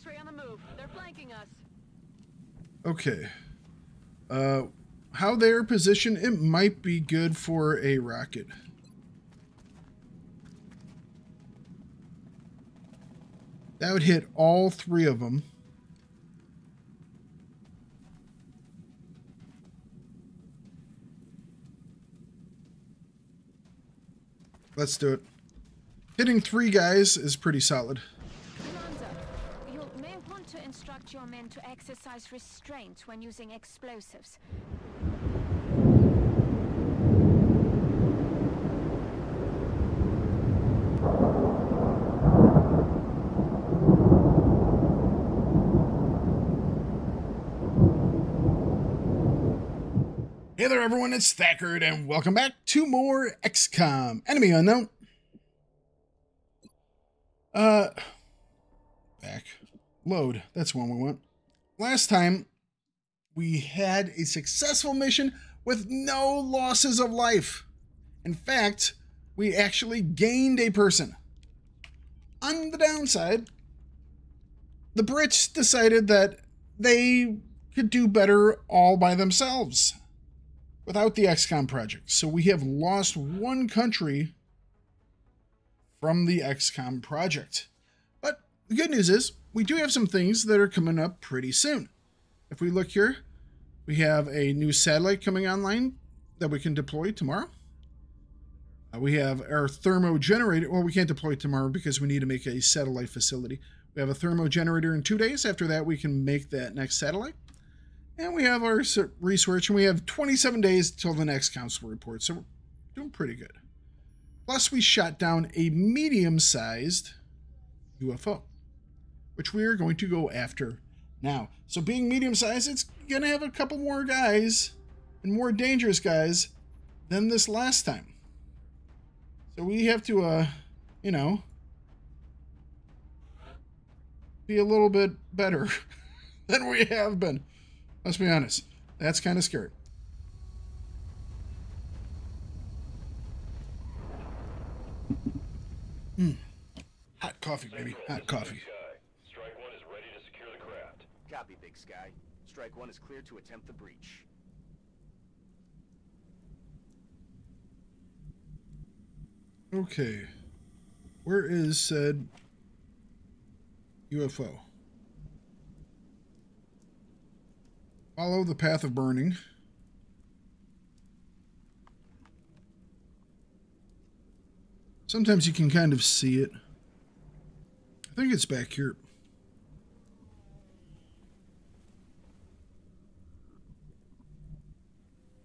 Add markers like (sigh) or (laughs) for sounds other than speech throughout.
X-ray on the move. They're flanking us. Okay. Uh, how they're positioned, it might be good for a rocket. That would hit all three of them. Let's do it. Hitting three guys is pretty solid. To instruct your men to exercise restraint when using explosives. Hey there, everyone, it's Thakard, and welcome back to more XCOM Enemy Unknown. Uh, back. Load, that's one we want. Last time, we had a successful mission with no losses of life. In fact, we actually gained a person. On the downside, the Brits decided that they could do better all by themselves without the XCOM project. So we have lost one country from the XCOM project. But the good news is we do have some things that are coming up pretty soon. If we look here, we have a new satellite coming online that we can deploy tomorrow. Uh, we have our thermo generator. Well, we can't deploy tomorrow because we need to make a satellite facility. We have a thermo generator in two days. After that, we can make that next satellite. And we have our research, and we have 27 days till the next council report, so we're doing pretty good. Plus, we shot down a medium-sized UFO, which we are going to go after now. So being medium-sized, it's going to have a couple more guys, and more dangerous guys, than this last time. So we have to, uh, you know, be a little bit better (laughs) than we have been. Let's be honest. That's kind of scary. Mm. Hot coffee, baby. Hot coffee. Strike one is ready to secure the craft. Copy, Big Sky. Strike one is clear to attempt the breach. Okay. Where is said UFO? Follow the path of burning. Sometimes you can kind of see it. I think it's back here.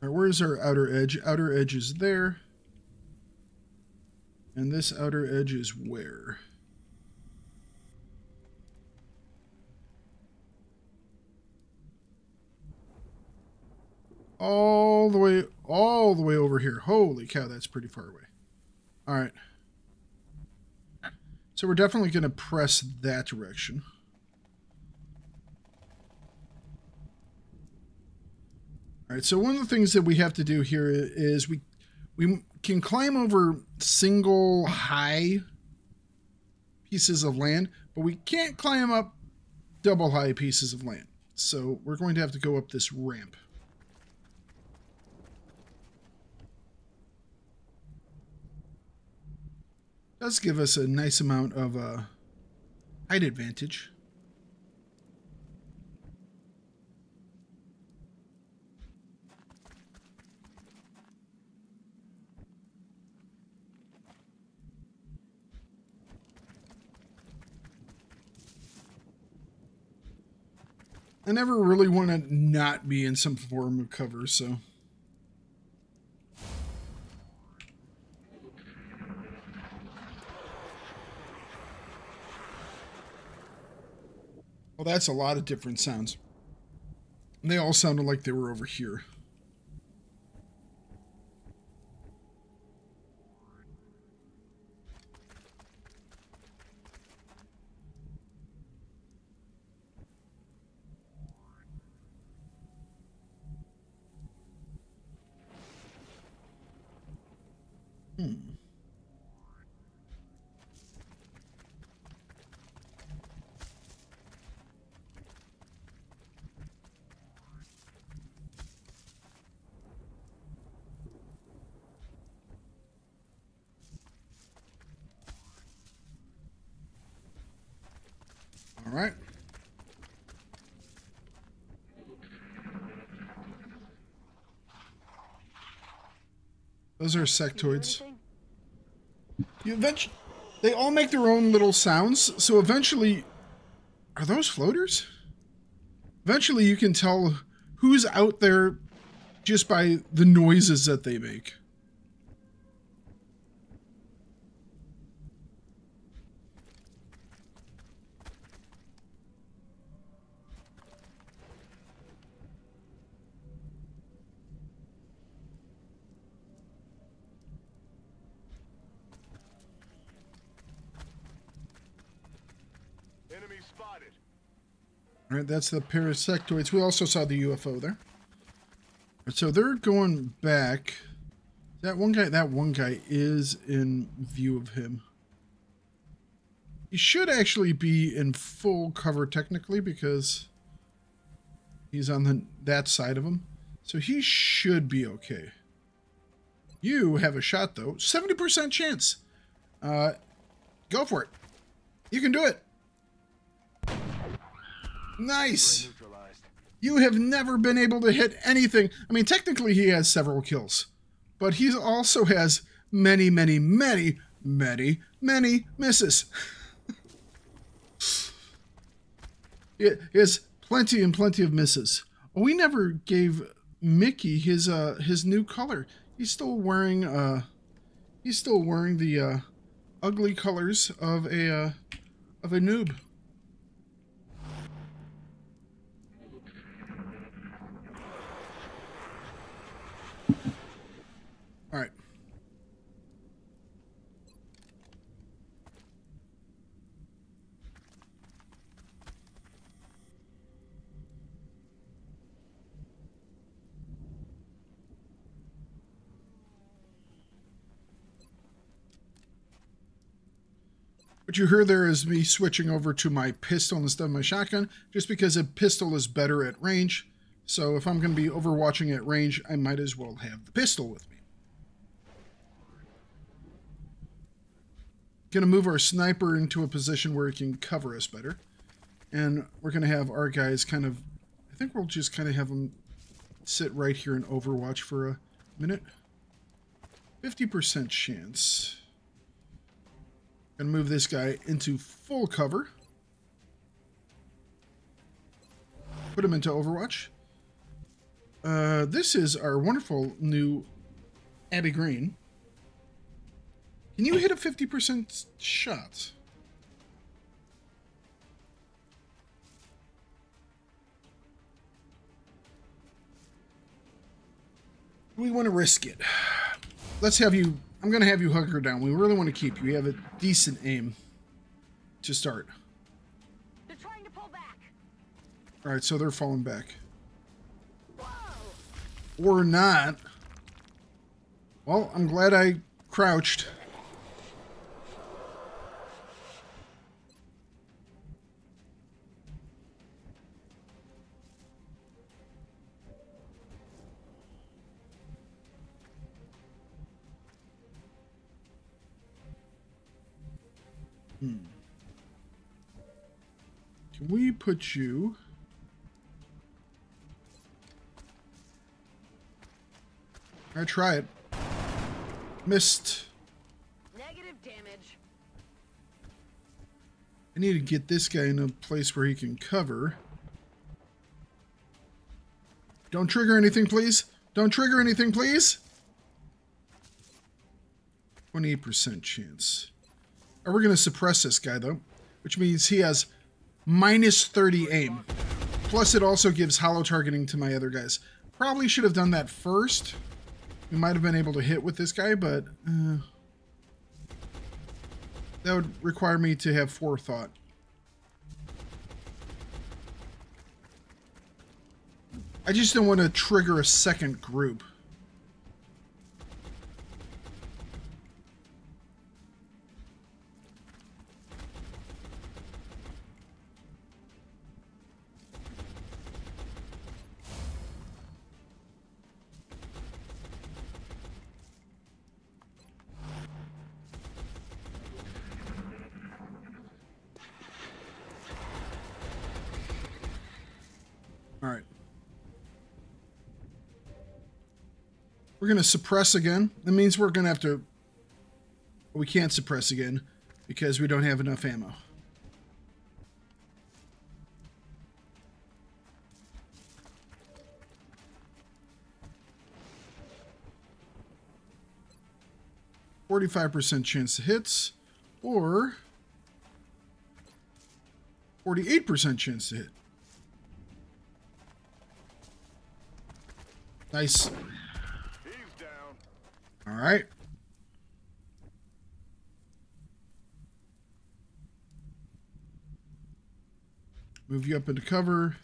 Right, where's our outer edge? Outer edge is there. And this outer edge is where? all the way, all the way over here. Holy cow, that's pretty far away. All right. So we're definitely going to press that direction. So one of the things that we have to do here is we we can climb over single high pieces of land, but we can't climb up double high pieces of land. So we're going to have to go up this ramp. does give us a nice amount of uh, height advantage. I never really want to not be in some form of cover, so... Well, that's a lot of different sounds. They all sounded like they were over here. All right. Those are sectoids. You eventually, they all make their own little sounds. So eventually, are those floaters? Eventually, you can tell who's out there just by the noises that they make. Enemy spotted. All right, that's the parasectoids. We also saw the UFO there. So they're going back. That one guy, that one guy is in view of him. He should actually be in full cover technically because he's on the that side of him. So he should be okay. You have a shot though. 70% chance. Uh go for it. You can do it. Nice. You have never been able to hit anything. I mean, technically, he has several kills, but he also has many, many, many, many, many misses. (laughs) he has plenty and plenty of misses. We never gave Mickey his uh his new color. He's still wearing uh he's still wearing the uh ugly colors of a uh of a noob. What you hear there is me switching over to my pistol instead of my shotgun, just because a pistol is better at range. So if I'm going to be overwatching at range, I might as well have the pistol with me. Going to move our sniper into a position where he can cover us better. And we're going to have our guys kind of... I think we'll just kind of have them sit right here and overwatch for a minute. 50% chance. To move this guy into full cover. Put him into overwatch. Uh, this is our wonderful new Abby Green. Can you hit a 50% shot? We want to risk it. Let's have you... I'm going to have you hunker down. We really want to keep you. You have a decent aim to start. They're trying to pull back. All right, so they're falling back. Or not. Well, I'm glad I crouched. Put you... I try it. Missed. Negative damage. I need to get this guy in a place where he can cover. Don't trigger anything, please. Don't trigger anything, please. 28% chance. Oh, Are we going to suppress this guy, though? Which means he has minus 30 aim. Plus, it also gives holo targeting to my other guys. Probably should have done that first. We might have been able to hit with this guy, but... Uh, that would require me to have forethought. I just don't want to trigger a second group. We're going to suppress again. That means we're going to have to... We can't suppress again because we don't have enough ammo. Forty-five percent chance to hits, or forty-eight percent chance to hit. Nice. All right. Move you up into cover.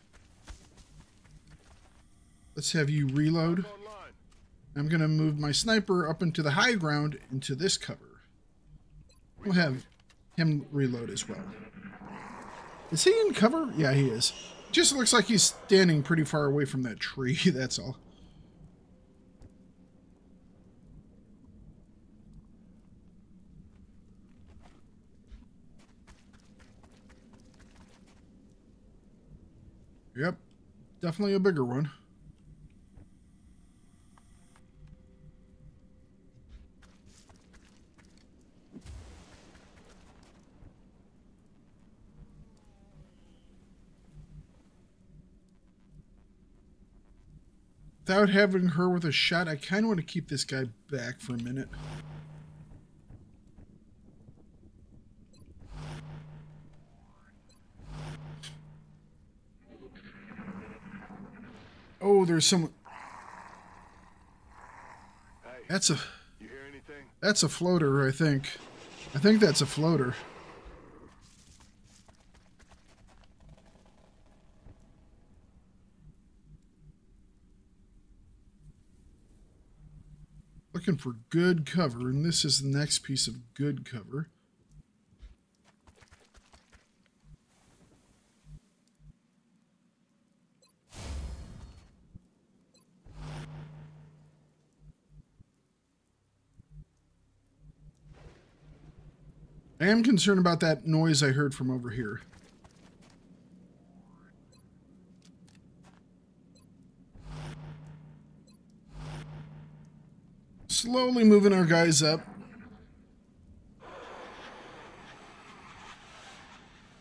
Let's have you reload. I'm going to move my sniper up into the high ground into this cover. We'll have him reload as well. Is he in cover? Yeah, he is. Just looks like he's standing pretty far away from that tree, (laughs) that's all. Yep, definitely a bigger one. Without having her with a shot, I kind of want to keep this guy back for a minute. There's some. That's a. That's a floater, I think. I think that's a floater. Looking for good cover, and this is the next piece of good cover. Am concerned about that noise I heard from over here. Slowly moving our guys up.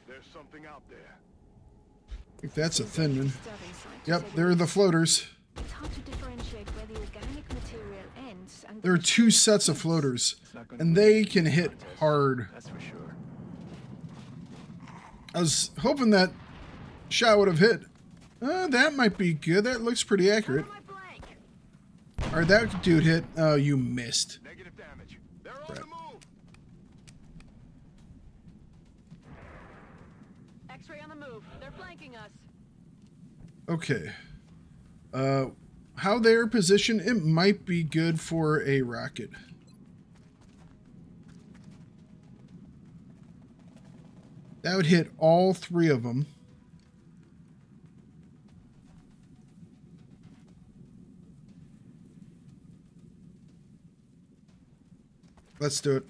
There's something out there. I think that's a thin one. Disturbing sight, to Yep, say the there are the floaters. It's hard to differentiate where the organic material ends and There are two sets of floaters, and they can hit hard. That's for sure. I was hoping that shot would have hit. Uh, that might be good. That looks pretty accurate. My. All right, that dude hit. Oh, you missed. Negative damage. They're on the move. X-ray on the move. They're flanking us. Okay. Uh, how they're positioned, it might be good for a rocket. That would hit all three of them. Let's do it.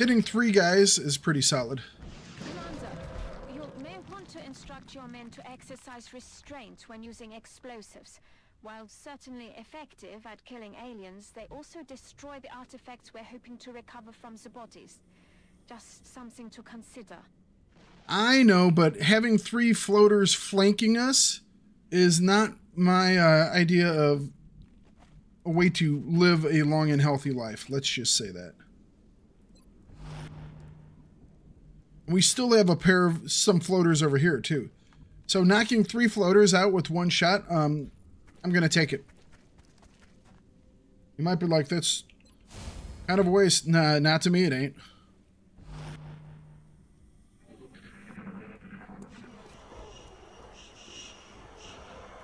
Hitting three guys is pretty solid. Commander, you may want to instruct your men to exercise restraint when using explosives. While certainly effective at killing aliens, they also destroy the artifacts we're hoping to recover from the bodies. Just something to consider. I know, but having three floaters flanking us is not my uh, idea of a way to live a long and healthy life. Let's just say that. We still have a pair of some floaters over here too. So knocking three floaters out with one shot, um, I'm gonna take it. You might be like, that's kind of a waste. Nah, not to me, it ain't.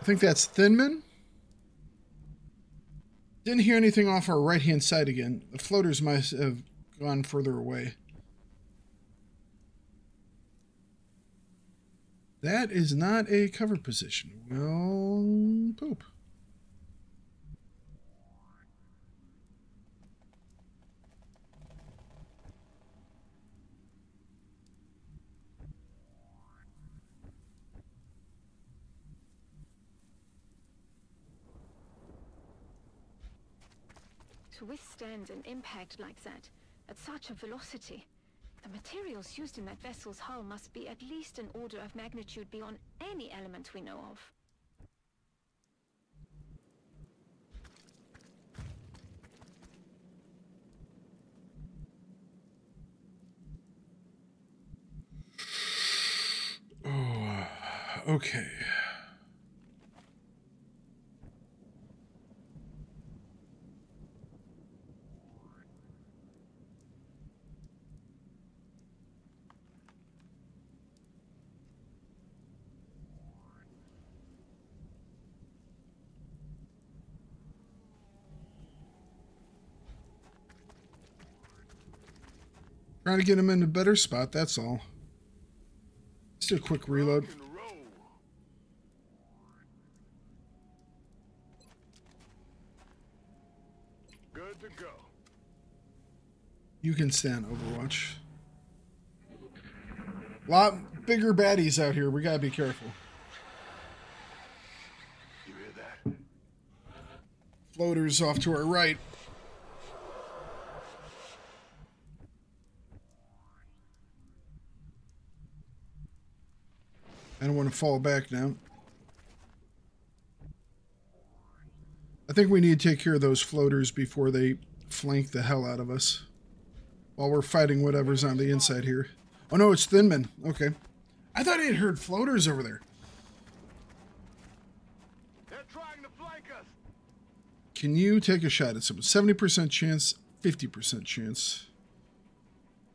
I think that's Thin Man. Didn't hear anything off our right hand side again. The floaters might have gone further away. That is not a cover position. Well, poop. To withstand an impact like that, at such a velocity, the materials used in that vessel's hull must be at least an order of magnitude beyond any element we know of. Oh, uh, okay. Trying to get him in a better spot, that's all. Just do a quick reload. Rock and roll. Good to go. You can stand Overwatch. A Lot bigger baddies out here. We gotta be careful. You hear that? Floaters off to our right. I don't want to fall back now. I think we need to take care of those floaters before they flank the hell out of us. While we're fighting whatever's on the inside here. Oh no, it's Thin Man. Okay. I thought I had heard floaters over there. They're trying to flank us. Can you take a shot at someone? 70% chance, 50% chance.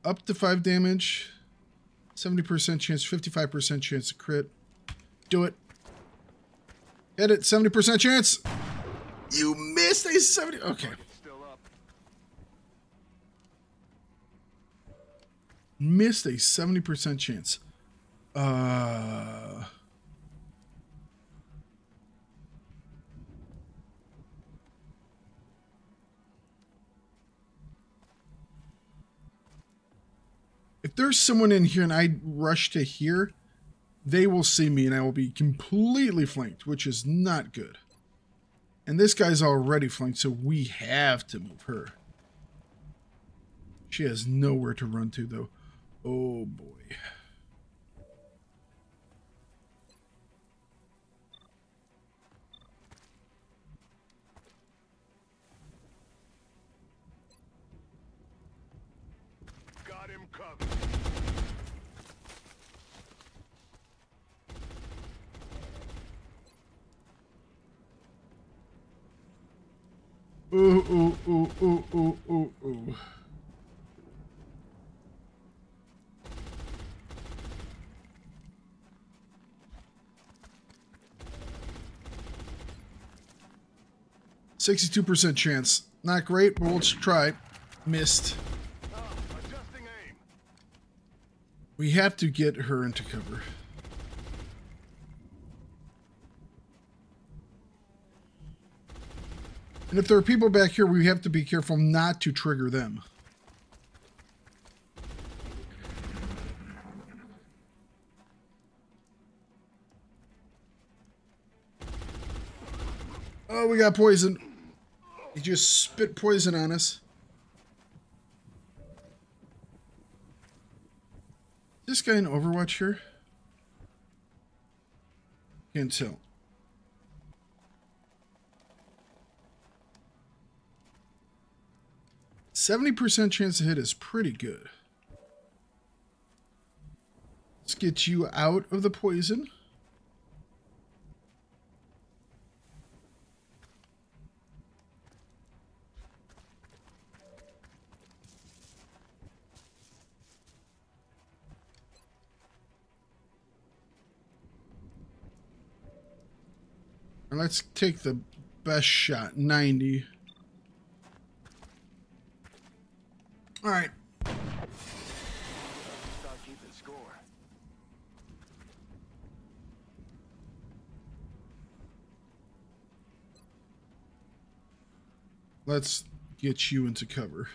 Up to 5 damage. 70% chance, 55% chance to crit. Do it. Hit it, 70% chance. You missed a 70. Okay. Missed a 70% chance. Uh. There's someone in here and I rush to here, they will see me and I will be completely flanked, which is not good. And this guy's already flanked, so we have to move her. She has nowhere to run to, though. Oh boy. Got him covered. Ooh, ooh, ooh, ooh, ooh, ooh. Sixty-two percent chance. Not great, but we'll try. Missed. We have to get her into cover. And if there are people back here, we have to be careful not to trigger them. Oh, we got poison. He just spit poison on us. This guy in Overwatch here? Can't tell. Seventy percent chance to hit is pretty good. Let's get you out of the poison. Let's take the best shot, 90. All right. Let's get you into cover.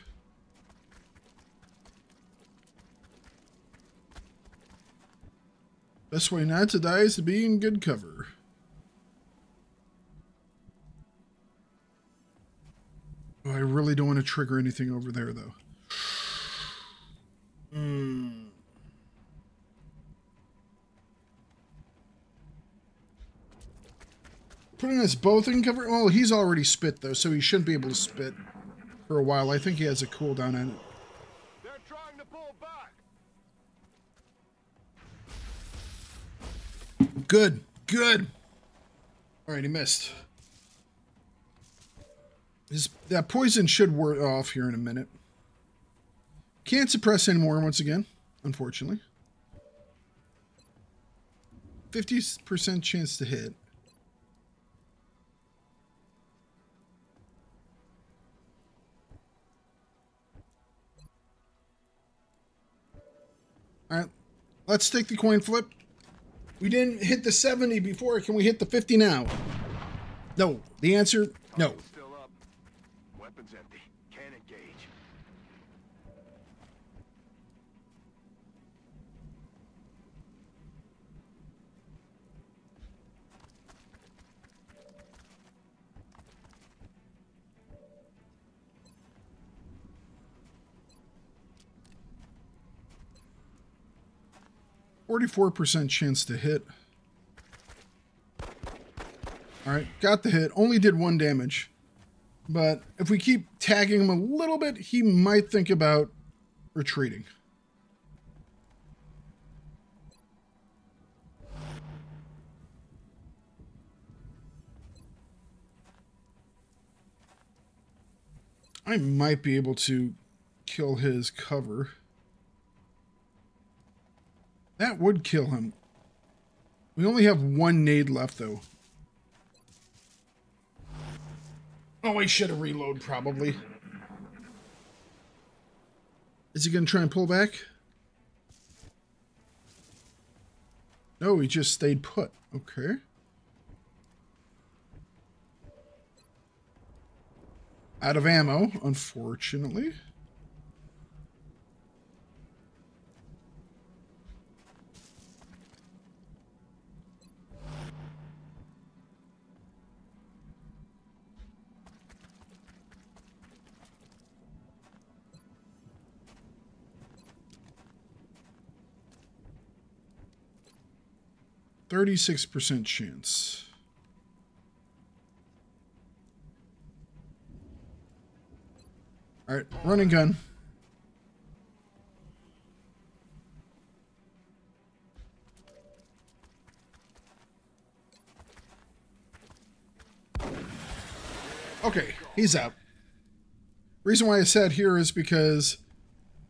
Best way not to die is to be in good cover. Oh, I really don't want to trigger anything over there, though. Us both in cover. Well, he's already spit though, so he shouldn't be able to spit for a while. I think he has a cooldown on it. They're trying to pull back. Good, good. All right, he missed. His, that poison should wear off here in a minute. Can't suppress anymore once again, unfortunately. 50% chance to hit. Let's take the coin flip. We didn't hit the 70 before. Can we hit the 50 now? No. The answer, no. Still up. Weapons empty. 44% chance to hit. All right, got the hit. Only did one damage. But if we keep tagging him a little bit, he might think about retreating. I might be able to kill his cover. That would kill him. We only have one nade left, though. Oh, I should have reload, probably. Is he going to try and pull back? No, he just stayed put. Okay. Out of ammo, unfortunately. Thirty-six percent chance. All right, run and gun. Okay, he's out. Reason why I said here is because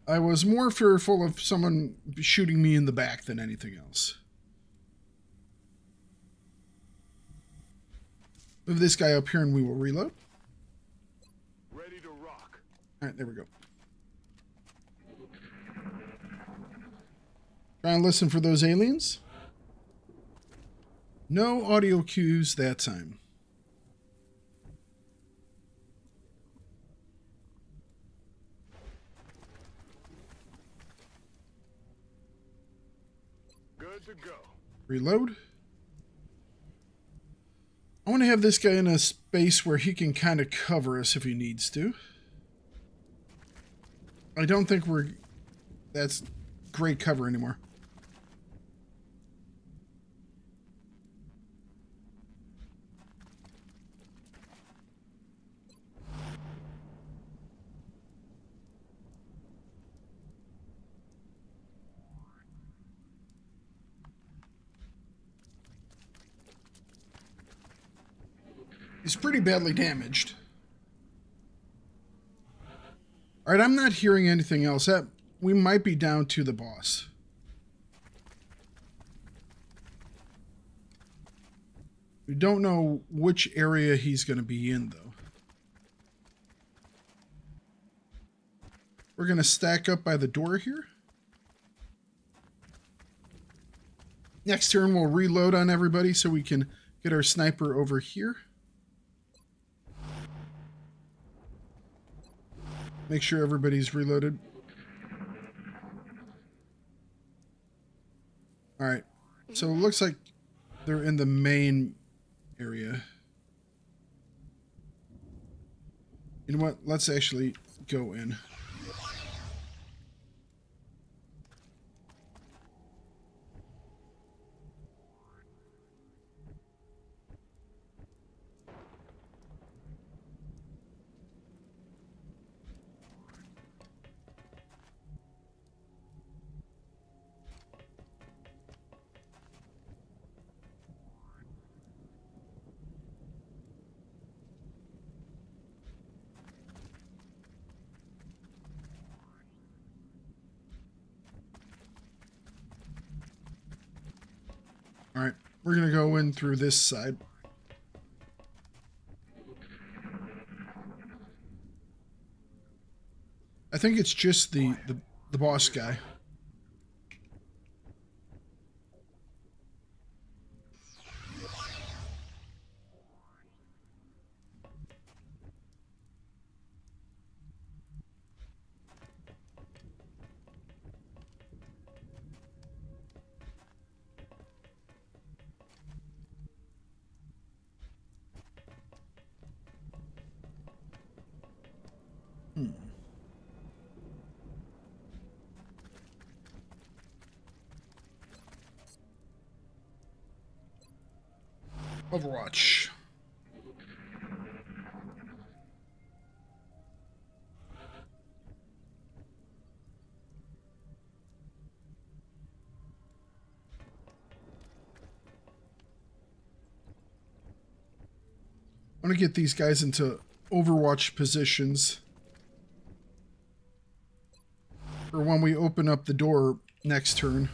I was more fearful of someone shooting me in the back than anything else. Move this guy up here and we will reload. Ready to rock. All right, there we go. Try and listen for those aliens. No audio cues that time. Good to go. Reload. I want to have this guy in a space where he can kind of cover us if he needs to. I don't think we're... That's great cover anymore. He's pretty badly damaged. All right, I'm not hearing anything else. That we might be down to the boss. We don't know which area he's going to be in, though. We're going to stack up by the door here. Next turn, we'll reload on everybody so we can get our sniper over here. Make sure everybody's reloaded. All right. So it looks like they're in the main area. You know what? Let's actually go in. All right, we're gonna go in through this side. I think it's just the the, the boss guy. I want to get these guys into Overwatch positions for when we open up the door next turn.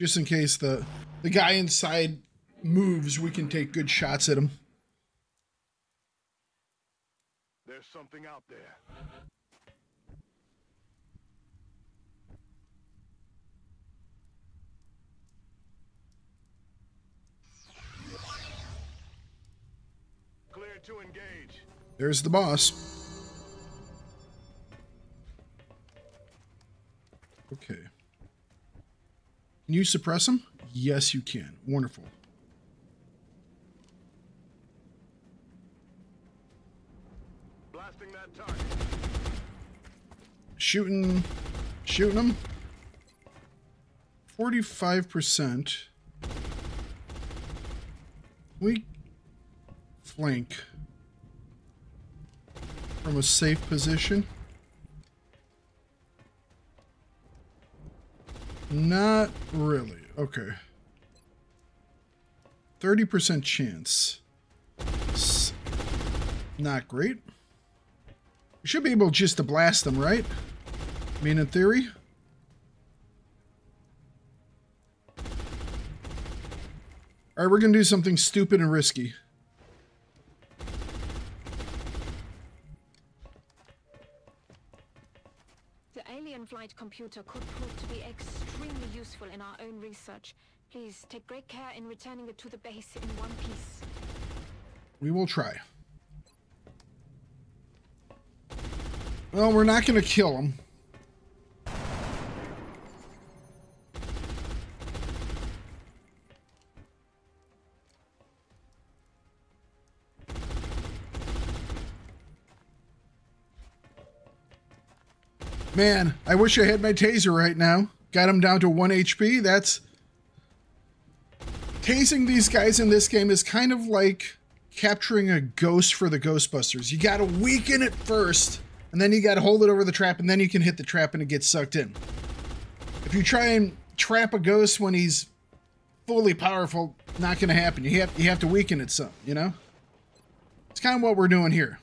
Just in case the the guy inside moves, we can take good shots at him. There's something out there. Clear to engage. There's the boss. Okay. Can you suppress him? Yes, you can. Wonderful. Blasting that target. Shooting, shooting him. 45%. We flank from a safe position. Not really. Okay. 30% chance. S- not great. We should be able just to blast them, right? I mean, in theory. All right, we're going to do something stupid and risky. Computer could prove to be extremely useful in our own research. Please take great care in returning it to the base in one piece. We will try. Well, we're not going to kill him. Man, I wish I had my taser right now. Got him down to 1 HP. That's... Tasing these guys in this game is kind of like capturing a ghost for the Ghostbusters. You gotta weaken it first, and then you gotta hold it over the trap, and then you can hit the trap and it gets sucked in. If you try and trap a ghost when he's fully powerful, not gonna happen. You have you have to weaken it some, you know? It's kind of what we're doing here.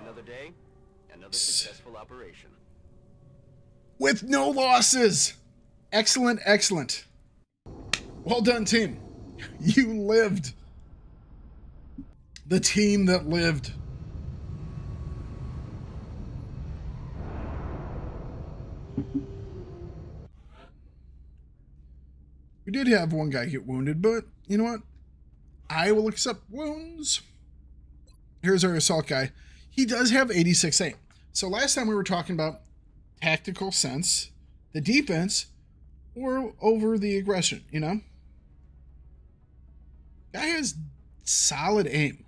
Another day, another successful operation. With no losses! Excellent, excellent. Well done, team. (laughs) You lived. The team that lived. We did have one guy get wounded, but you know what? I will accept wounds. Here's our assault guy. He does have 86 aim. So last time we were talking about tactical sense, the defense, or over the aggression, you know? Guy has solid aim.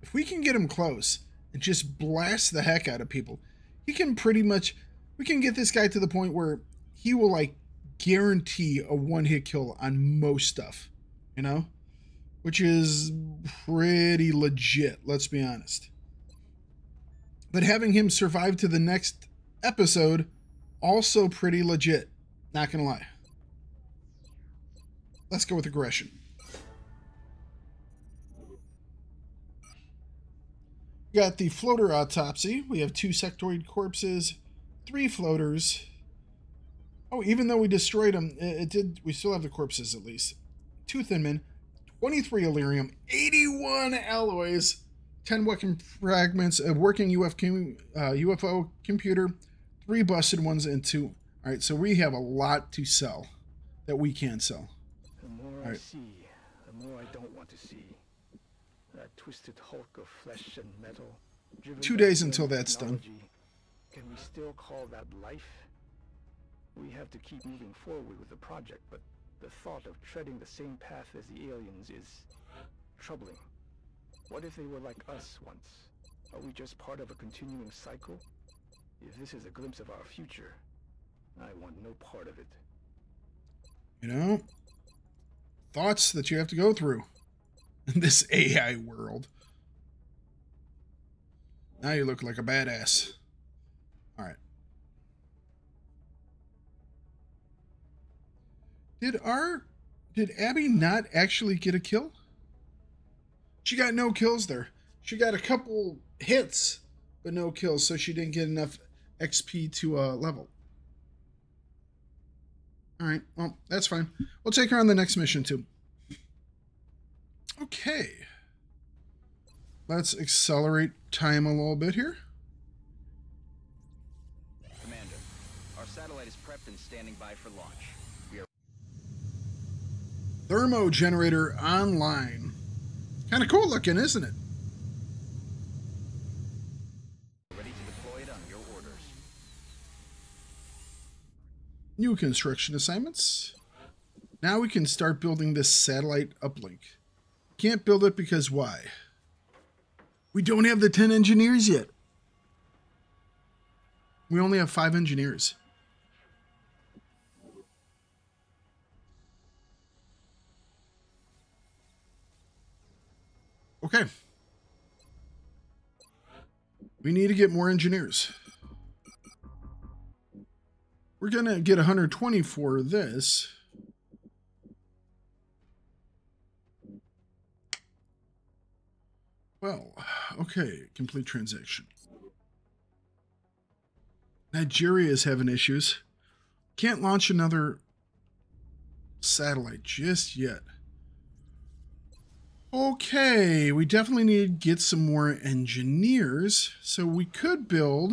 If we can get him close and just blast the heck out of people, he can pretty much we can get this guy to the point where he will like guarantee a one hit kill on most stuff, you know? Which is pretty legit, let's be honest. But having him survive to the next episode, also pretty legit. Not gonna lie. Let's go with aggression. We got the floater autopsy. We have two sectoid corpses, three floaters. Oh, even though we destroyed them, it, it did. We still have the corpses at least. Two Thin Men, 23 Elerium, 81 alloys, 10 weapon fragments, a working uh, UFO computer, three busted ones, and two. All right, so we have a lot to sell that we can sell. The more I Alright. see, the more I don't want to see. That twisted hulk of flesh and metal. Two days until that's done. Can we still call that life? We have to keep moving forward with the project, but the thought of treading the same path as the aliens is troubling. What if they were like us once? Are we just part of a continuing cycle? If this is a glimpse of our future, I want no part of it. You know, thoughts that you have to go through (laughs) in this AI world. Now you look like a badass. All right. Did our did Abby not actually get a kill? She got no kills there. She got a couple hits, but no kills, so she didn't get enough XP to uh, level. All right, well, that's fine. We'll take her on the next mission too. Okay. Let's accelerate time a little bit here. Commander, our satellite is prepped and standing by for launch. We are Thermo generator online. Kind of cool looking, isn't it? ready to deploy it on your orders. New construction assignments. Now we can start building this satellite uplink. Can't build it because why? We don't have the 10 engineers yet. We only have five engineers. Okay. We need to get more engineers. We're going to get 120 for this. Well, okay, complete transaction. Nigeria is having issues. Can't launch another satellite just yet. Okay, we definitely need to get some more engineers. So we could build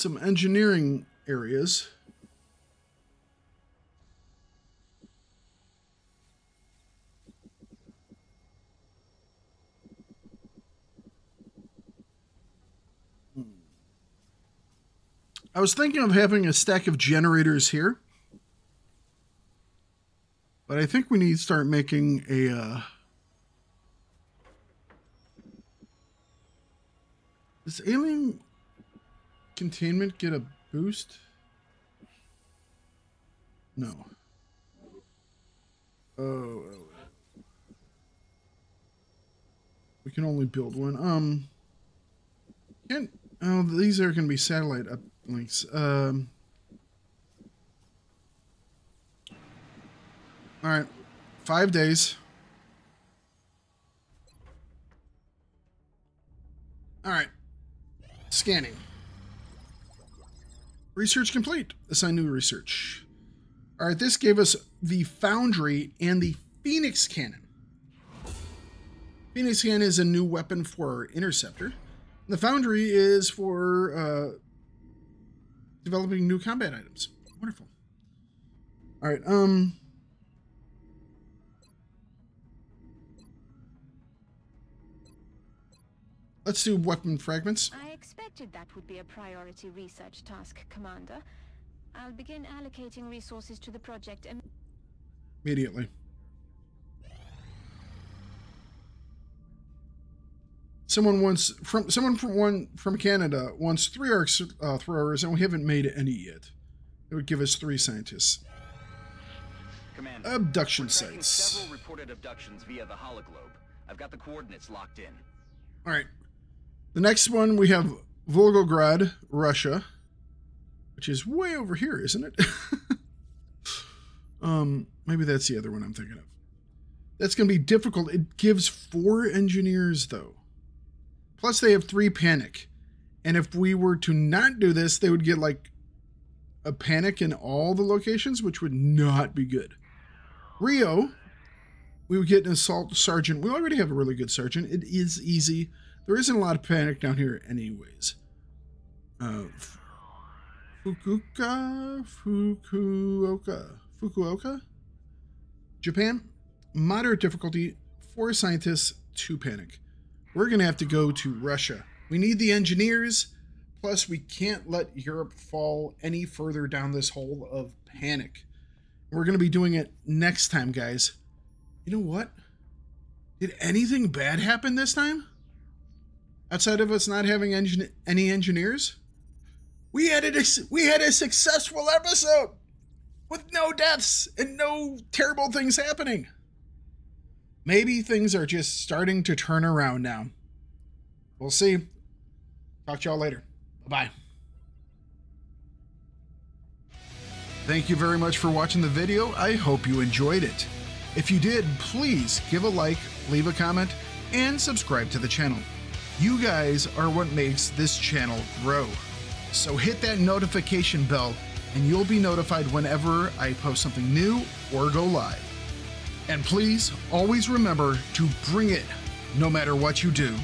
some engineering areas. I was thinking of having a stack of generators here. But I think we need to start making a uh, Does alien containment get a boost? No. Oh. We can only build one. Um can't oh these are gonna be satellite uplinks. Um Alright. Five days. Alright. Scanning. Research complete. Assign new research. All right, this gave us the Foundry and the Phoenix Cannon. Phoenix Cannon is a new weapon for Interceptor. The Foundry is for uh, developing new combat items. Wonderful. All right, um... Let's do weapon fragments. I expected that would be a priority research task, Commander. I'll begin allocating resources to the project im- immediately. Someone wants from someone from one from Canada wants three arc uh, throwers, and we haven't made any yet. It would give us three scientists. Commander, Abduction we're sites. several reported abductions via the hologlobe. I've got the coordinates locked in. All right. The next one we have Volgograd, Russia, which is way over here, isn't it? (laughs) um, maybe that's the other one I'm thinking of. That's going to be difficult. It gives four engineers though. Plus they have three panic. And if we were to not do this, they would get like a panic in all the locations, which would not be good. Rio, we would get an assault sergeant. We already have a really good sergeant. It is easy. There isn't a lot of panic down here, anyways. Uh, Fukuoka, Fukuoka, Fukuoka, Japan. Moderate difficulty. Four scientists, two panic. We're gonna have to go to Russia. We need the engineers. Plus, we can't let Europe fall any further down this hole of panic. We're gonna be doing it next time, guys. You know what? Did anything bad happen this time? Outside of us not having engin- any engineers? We had a we had a successful episode with no deaths and no terrible things happening. Maybe things are just starting to turn around now. We'll see. Talk to y'all later. Bye bye. Thank you very much for watching the video. I hope you enjoyed it. If you did, please give a like, leave a comment, and subscribe to the channel. You guys are what makes this channel grow. So hit that notification bell and you'll be notified whenever I post something new or go live. And please always remember to bring it no matter what you do.